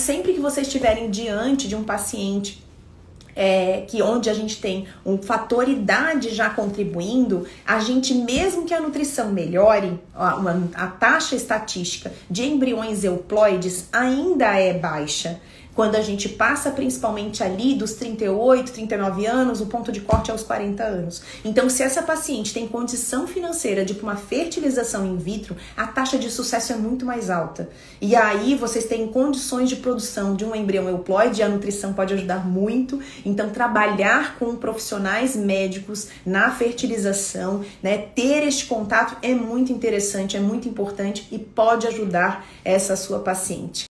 Sempre que vocês estiverem diante de um paciente é, que onde a gente tem um fator idade já contribuindo, a gente, mesmo que a nutrição melhore, a, a taxa estatística de embriões euploides ainda é baixa quando a gente passa principalmente ali dos 38, 39 anos, o ponto de corte é aos 40 anos. Então, se essa paciente tem condição financeira de uma fertilização in vitro, a taxa de sucesso é muito mais alta. E aí vocês têm condições de produção de um embrião euploide, a nutrição pode ajudar muito. Então, trabalhar com profissionais médicos na fertilização, né, ter este contato é muito interessante, é muito importante e pode ajudar essa sua paciente.